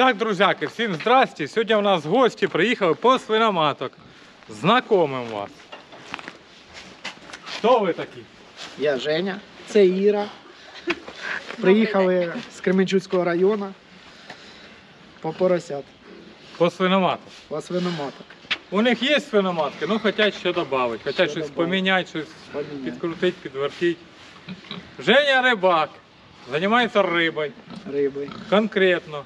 Так, друзяки, всім здрасте. Сьогодні у нас гості приїхали по свиноматок. Знакомим вас. Хто ви такі? Я Женя, це Іра. Приїхали з Кременчуцького району по поросят, По свиноматок. по свиноматок. У них є свиноматки, ну хочуть що додати, хочуть Що щось поміняти, щось Поміняти. підкрутити, підвертити. Женя рибак, займається рибою. Риби. Конкретно.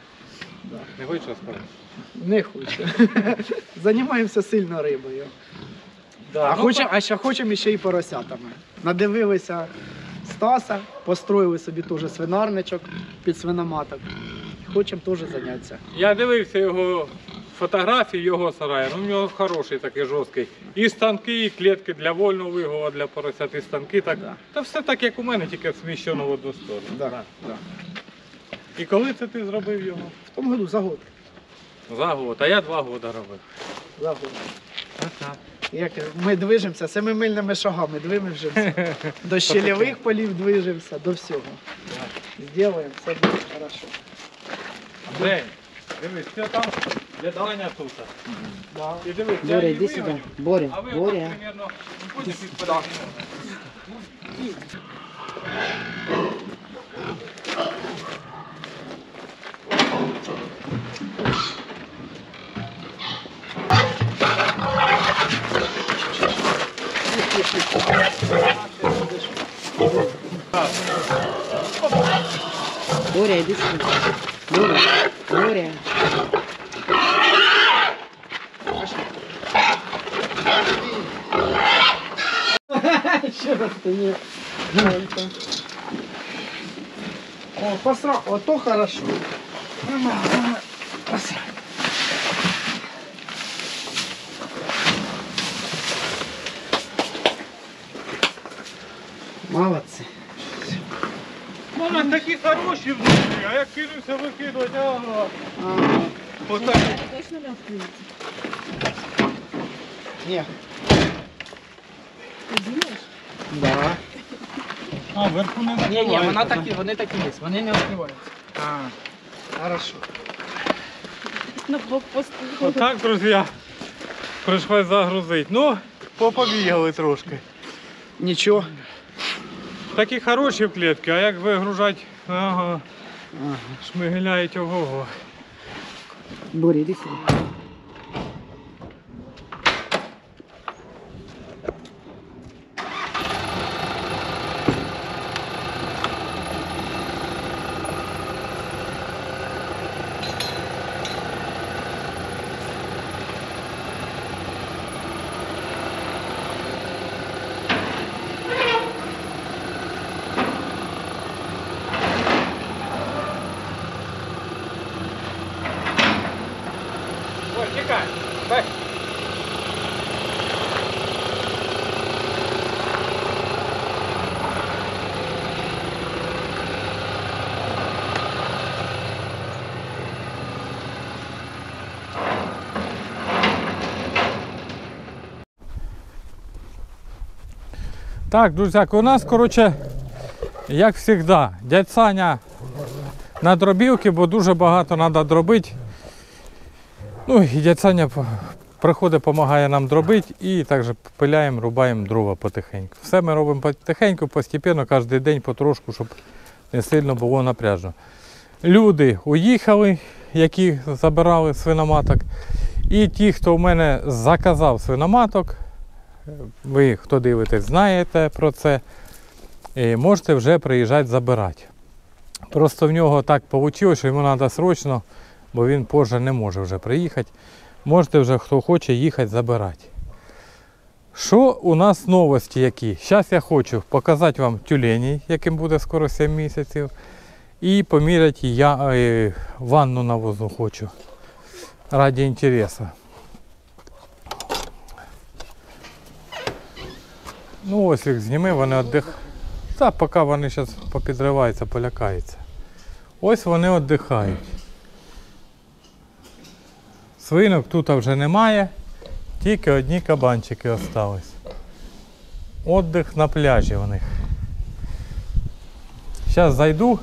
Да. Не хочеш розказати? Не хочу. Займаємося сильно рибою. Да, А, ну, хочем, а ще хочемо ще й поросятами. Надивилися Стаса, построїли собі теж свинарничок під свиноматок. Хочемо теж зайнятися. Я дивився його фотографії його сараю, ну в нього хороший такий жорсткий. І станки, і клітки для вольного вигова, для поросят, і станки. Так. Да. Та все так, як у мене, тільки сміщено в одну сторону. Да, Да. да. І коли це ти зробив його? В тому году за год. За год, а я два роки робив. За год. Як ми движемося семимильними шагами, движемося. До щелевих полів движемося, до всього. Зробимо, все буде хорошо. Жень, дивись, це там лядання тут. Да. І дивись, я Боря, вигоню, Боря, А ви Боря. так примерно будете підпадати. Боря, иди сюда. Боря, Боря. Ще раз ти не. О, посра... Ото хорошо. Нормально, нормально. хороші внутрі, а я кинувся викидувати, ага. Ага. Отак. Ні. Да. А, вверху не Ні, ні, накривається, вона да? такі, вони такі є, вони не відкриваються. А. Хорошо. На блокпосту. Отак, друзі, прийшлось загрузити. Ну, попобігали трошки. Нічого. Такі хороші в клітки, а як вигружати, ага, Ага. шмигеляють ого. Борі, сюда. Так, друзяки, у нас, коротше, як завжди, дядь Саня на дробілки, бо дуже багато треба дробити. Ну, і дядь Саня приходить, допомагає нам дробити і також пиляємо, рубаємо дрова потихеньку. Все ми робимо потихеньку, постійно, кожен день потрошку, щоб не сильно було напряжно. Люди уїхали, які забирали свиноматок. І ті, хто в мене заказав свиноматок, ви, хто дивитесь, знаєте про це, і можете вже приїжджати забирати. Просто в нього так вийшло, що йому треба срочно бо він позже не може вже приїхати. Можете вже, хто хоче, їхати забирати. Що у нас новості які? Зараз я хочу показати вам тюленей, яким буде скоро 7 місяців. І поміряти я е, ванну навозу хочу. Раді інтересу. Ну ось їх зніми, вони віддих... Та поки вони зараз попідриваються, полякаються. Ось вони віддихають. Свинок тут вже немає, тільки одні кабанчики остались. Отдих на пляжі у них. Зараз зайду.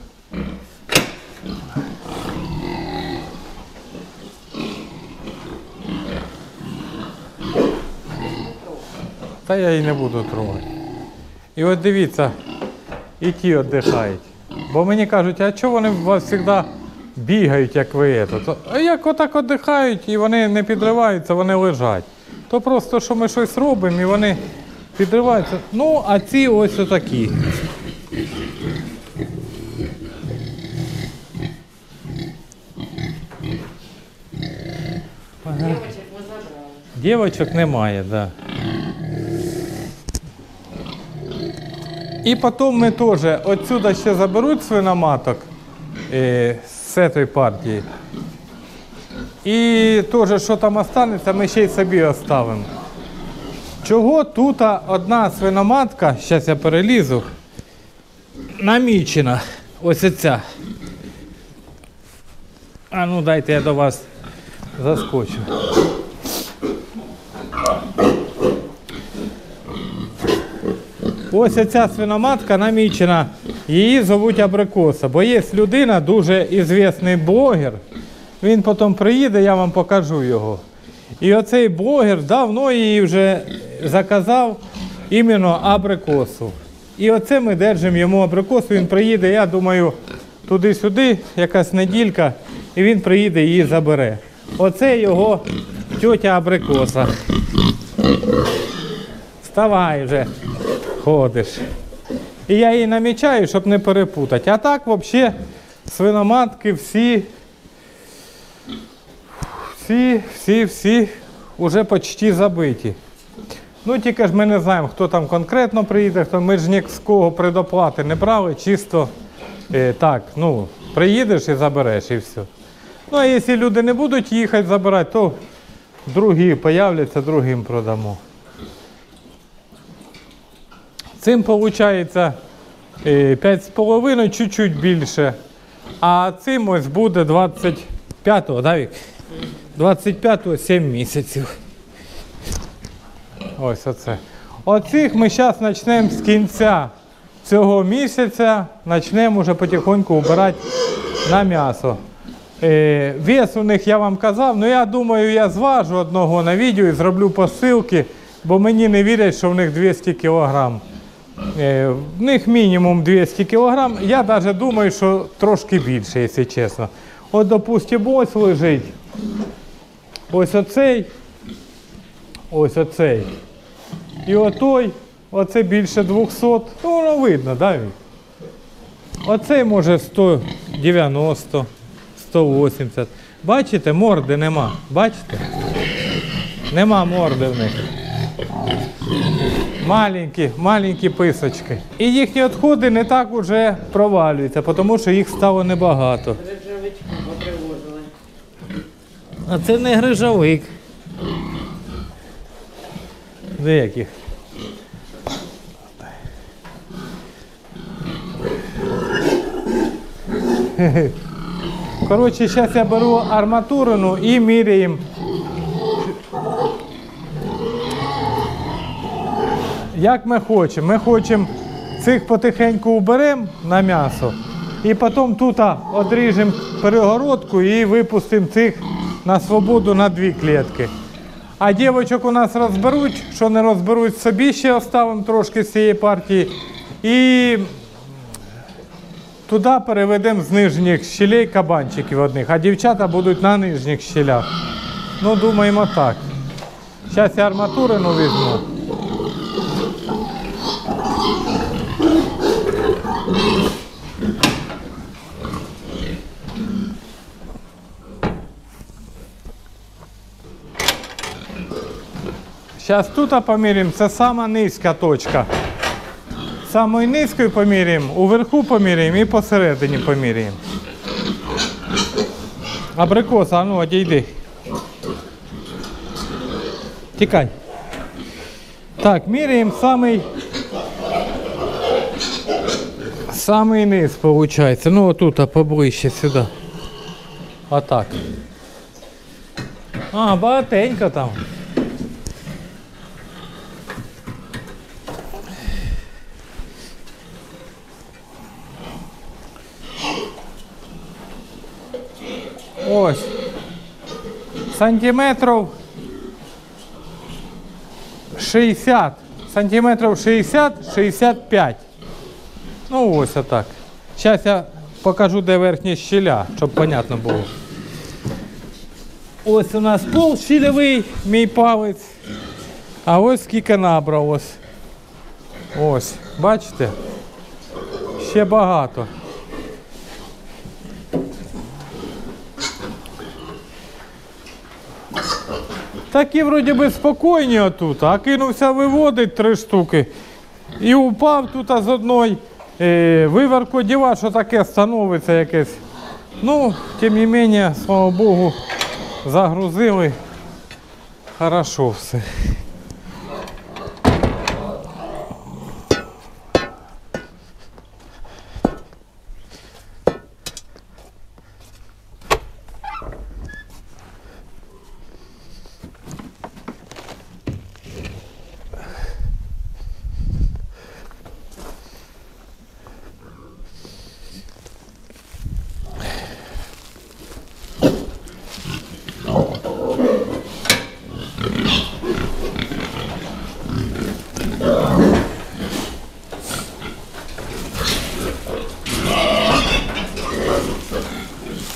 Та я її не буду трогати. І от дивіться, і ті віддихають. Бо мені кажуть, а чого вони вас завжди бігають, як ви? То, а як отак віддихають і вони не підриваються, вони лежать. То просто, що ми щось робимо і вони підриваються. Ну, а ці ось отакі. Дівочок немає, так. Да. І потім ми теж отсюди ще заберуть свиноматок е, з цієї партії. І теж, що там останеться, ми ще й собі оставимо. Чого тут одна свиноматка, зараз я перелізу, намічена. Ось ця. А ну дайте я до вас заскочу. Ось ця свиноматка намічена. Її звуть Абрикоса, бо є людина, дуже ізвісний блогер. Він потім приїде, я вам покажу його. І оцей блогер давно її вже заказав іменно абрикосу. І оце ми держимо йому абрикосу. Він приїде, я думаю, туди-сюди, якась неділька, і він приїде її забере. Оце його тьотя абрикоса. Вставай вже, ходиш. І я її намічаю, щоб не перепутати. А так взагалі свиноматки всі, всі, всі, всі вже почти забиті. Ну тільки ж ми не знаємо, хто там конкретно приїде, хто ми ж ні з кого предоплати не брали, чисто е, так, ну, приїдеш і забереш і все. Ну а якщо люди не будуть їхати забирати, то другі появляться, другим продамо. Цим виходить 5,5, чуть-чуть більше. А цим ось буде 25-го, да, Вік? 25-го 7 місяців. Ось оце. Оцих ми зараз почнемо з кінця цього місяця, почнемо вже потихоньку вбирати на м'ясо. Е, вес у них я вам казав, ну я думаю, я зважу одного на відео і зроблю посилки, бо мені не вірять, що в них 200 кг. Е, В них мінімум 200 кг. Я навіть думаю, що трошки більше, якщо чесно. От, допустимо, ось лежить. Ось оцей. Ось оцей. І отой, оце більше 200. Ну, воно видно, да? Оцей може 190, 180. Бачите, морди нема. Бачите? Нема морди в них. Маленькі, маленькі писочки. І їхні відходи не так уже провалюються, тому що їх стало небагато. А це не грижовик. Деяких. Коротше, зараз я беру арматурину і міряємо. Як ми хочемо? Ми хочемо цих потихеньку уберемо на м'ясо і потім тут одріжемо перегородку і випустимо цих на свободу на дві клітки. А дівочок у нас розберуть, що не розберуть, собі ще оставимо трошки з цієї партії. І туди переведемо з нижніх щелей кабанчиків одних, а дівчата будуть на нижніх щелях. Ну, думаємо так. Зараз я арматурину візьму. Зараз тут поміряємо, це сама низька точка. Самою низькою поміряємо, уверху поміряємо і посередині поміряємо. Абрикоса, а ну одійди. Тікай. Так, міряємо самий. Самий низ виходить. Ну отут, поближче сюди. Отак. А, багатенько там. Ось. Сантиметрів 60 сантиметрів 60-65. Ну ось отак. Зараз я покажу, де верхня щіля, щоб понятно було. Ось у нас пол щільовий, мій палець. А ось скільки набрав ось. Ось, бачите? Ще багато. Такі вроді би спокійні отут, а кинувся виводить три штуки. І упав тут з одної. Е, виверку діва, що таке становиться якесь. Ну, тим не менше, слава Богу, загрузили. Хорошо все.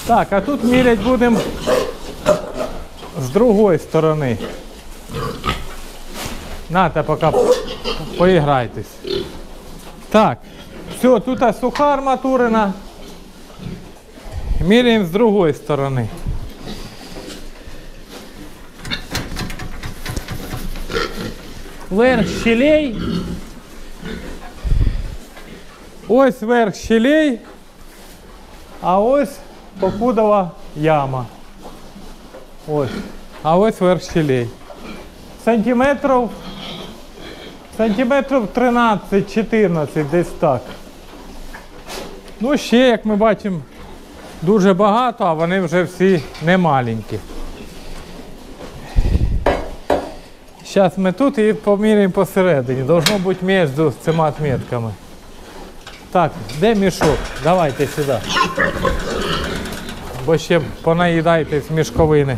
Так, а тут мірять будемо з другої сторони. Нате, поки поіграйтесь. Так, все, тут суха арматурина. Міряємо з другої сторони. Верх щелей. Ось верх щелей. А ось покудова яма. Ось. А ось верх щелей. Сантиметрів. Сантиметрів 13-14, десь так. Ну, ще, як ми бачимо, дуже багато, а вони вже всі не маленькі. Зараз ми тут і поміряємо посередині. Должно бути між цими отметками. Так, де мішок? Давайте сюди. Бо ще понаїдайтесь мішковини.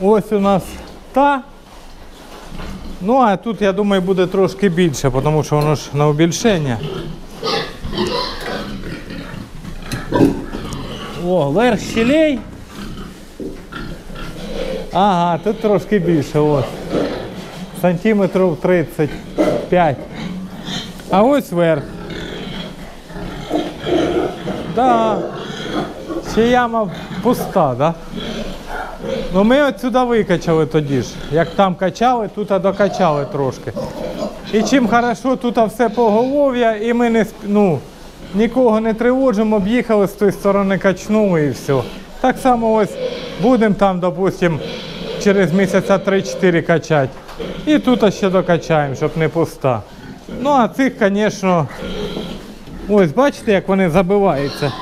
Ось у нас та. Ну, а тут, я думаю, буде трошки більше, тому що воно ж на убільшення. О, верх щелей. Ага, тут трошки більше, ось. Сантиметрів 35. А ось верх. Да. Ще яма пуста, да? Ну ми отсюди викачали тоді ж. Як там качали, тут докачали трошки. І чим хорошо, тут все поголов'я, і ми не ну, нікого не тривожимо, об'їхали з тої сторони, качнули і все. Так само ось будемо там, допустимо, через місяця 3-4 качати. І тут ще докачаємо, щоб не пуста. Ну а цих, звісно, ось бачите, як вони забиваються.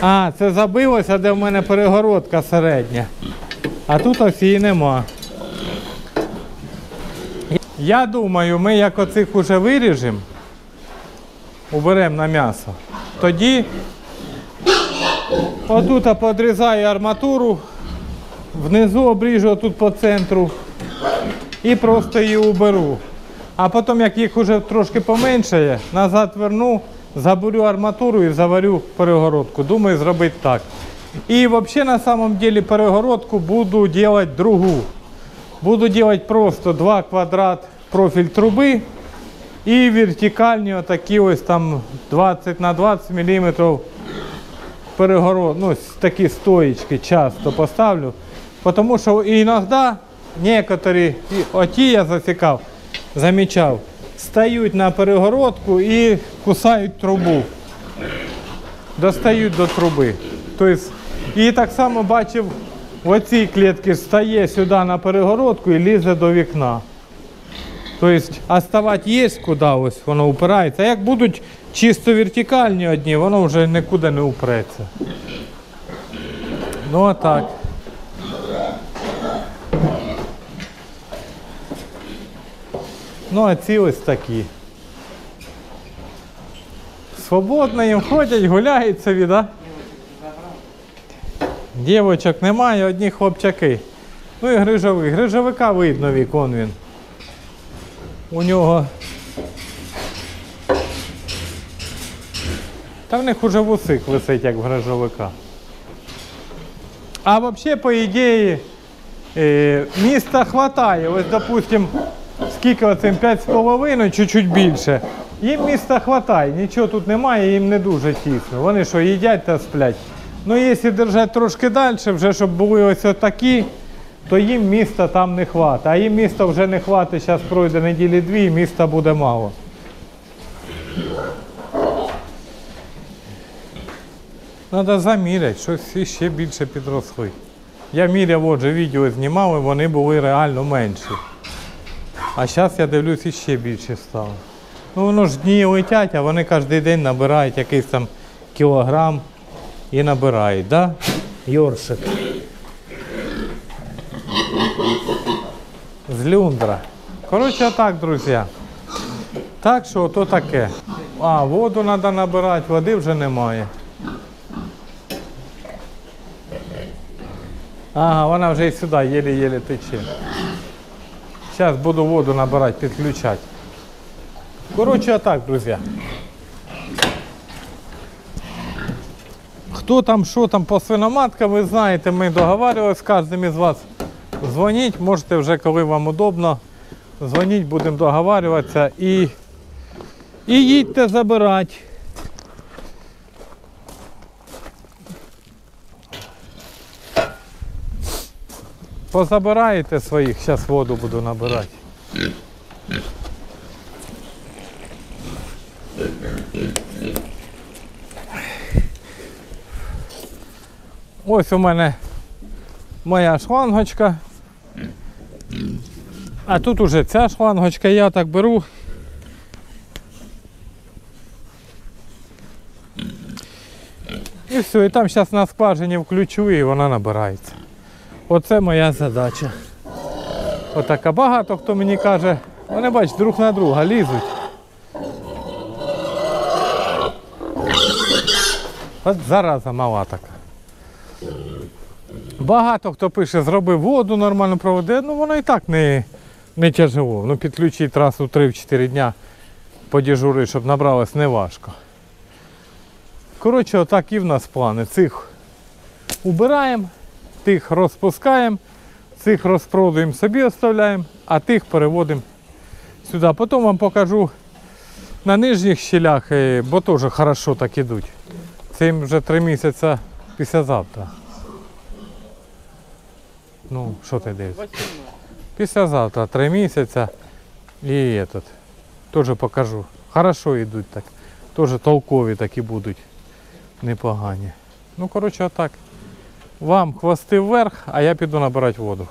А, це забилося, де в мене перегородка середня. А тут ось її нема. Я думаю, ми як оцих уже виріжемо, уберемо на м'ясо, тоді отут подрізаю арматуру, внизу обріжу тут по центру і просто її уберу. А потім, як їх вже трошки поменшає, назад верну, заберу арматуру і заварю перегородку. Думаю, зробити так. І взагалі на самом деле перегородку буду делать другу. Буду делать просто два квадрат профіль труби і вертикальні отакі ось там 20 на 20 мм перегород, ну, такі стоїчки часто поставлю. Тому що іноді некоторі, оті я засікав, замічав, стають на перегородку і кусають трубу. Достають до труби. Тобто, і так само бачив, в оцій клітці стає сюди на перегородку і лізе до вікна. Тобто, а ставати є куди, ось воно упирається. А як будуть чисто вертикальні одні, воно вже нікуди не упреться. Ну а так. Ну а ці ось такі. Свободно їм ходять, гуляють собі, да? Дівочок немає, одні хлопчаки. Ну і грижовик. Грижовика видно вікон він. У нього. Та в них уже вусик висить, як в грижовика. А взагалі, по ідеї, е, міста хватає. Ось, допустим, скільки оцим 5,5, чуть-чуть більше. Їм міста хватає, нічого тут немає, їм не дуже тісно. Вони що, їдять та сплять. Ну, якщо держати трошки далі, вже щоб були ось отакі, то їм міста там не хватить. А їм міста вже не хватить, зараз пройде неділі дві, і міста буде мало. Треба заміряти, щось іще більше підросли. Я міряв, отже, відео знімав, і вони були реально менші. А зараз я дивлюсь, іще більше стало. Ну воно ж дні летять, а вони кожен день набирають якийсь там кілограм і набирають, да? Йоршик. З люндра. Коротше, так, друзі. Так що то таке. А, воду треба набирати, води вже немає. Ага, вона вже і сюди єле-єле тече. Зараз буду воду набирати, підключати. Коротше, так, друзі. Хто там, що там по свиноматкам, ви знаєте, ми договарювалися з кожним із вас. Дзвоніть, можете вже, коли вам удобно. Дзвоніть, будемо договарюватися і, і їдьте забирати. Позабираєте своїх, зараз воду буду набирати. Ось у мене моя шлангочка. А тут уже ця шлангочка, я так беру. І все, і там зараз на скважині включу і вона набирається. Оце моя задача. Отака. Багато хто мені каже, вони бач, друг на друга лізуть. От зараза мала така. Багато хто пише, зроби воду нормально проведе, ну воно і так не, не тяжело. Ну підключити раз у 3-4 дня подіжури, щоб набралось не важко. Коротше, отак і в нас плани. Цих убираємо, тих розпускаємо, цих розпродуємо собі оставляємо, а тих переводимо сюди. Потім вам покажу на нижніх щелях, е, бо теж хорошо так ідуть. Це їм вже три місяці післязавтра. Ну, що ти дивишся? Післязавтра три місяці і этот. Теж покажу. Хорошо йдуть так. Теж толкові такі будуть. Непогані. Ну, коротше, отак. Вам хвости вверх, а я піду набирати воду.